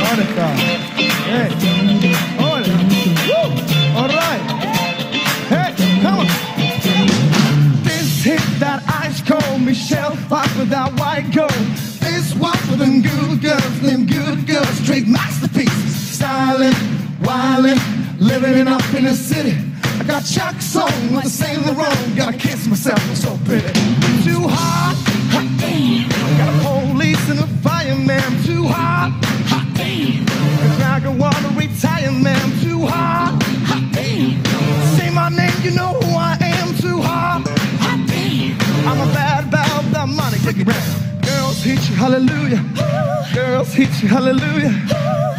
Monica. Hey. Hola. Woo. All right. Hey, come on. This hit that ice cold Michelle rock with that white gold. This one for them good girls, them good girls, straight masterpieces. Styling, wildin', living up in the city. I got Chuck's on with the Saint Laurent. Gotta kiss myself, I'm so pretty. Damn. Cause I can wanna retire, man. Too hot. Say my name, you know who I am. Too hot. I'm a bad, bad, that money, take it round. Girls hit you, hallelujah. Girls hit you, hallelujah.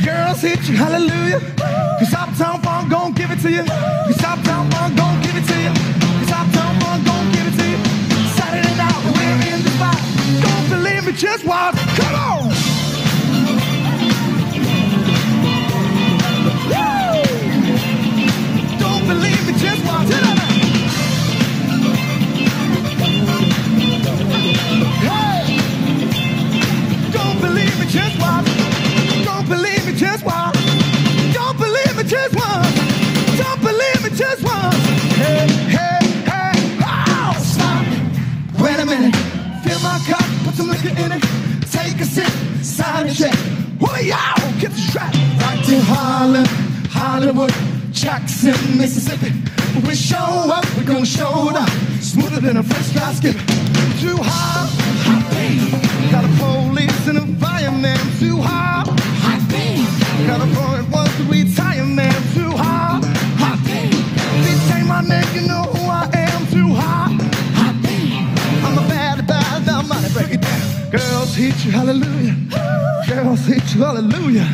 Girls hit you, hallelujah. Cause Uptown Funk gon' give it to you. Cause Uptown Funk gon' give it to you. Cause Uptown Funk gon' give it to you. Saturday night, we're in the spot. Don't believe me, just watch. Come on! In it. Take a sip, sign a check. Y'all, get the strap. Right to Harlem, Hollywood, Jackson, Mississippi. We show up, we're gonna show up. Smoother than a fresh basket. Too hot, Girls hit you, hallelujah. Girls hit you, hallelujah.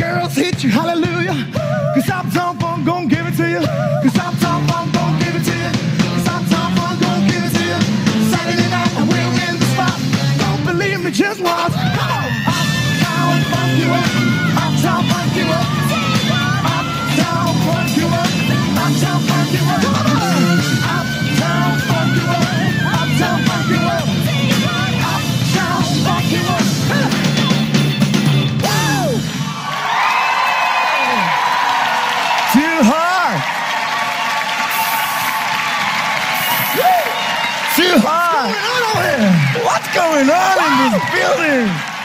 Girls hit you, hallelujah. Cause Uptown Funk gon' give it to you. Cause Uptown Funk gon' give it to you. Cause Uptown Funk gon' give it to you. Saturday night and we're in the spot. Don't believe me, just watch. Come on. Uptown Funk you up. Uptown Funk you up. Uptown Funk you up. Uptown Funk you up. Come on. What's going on in this building?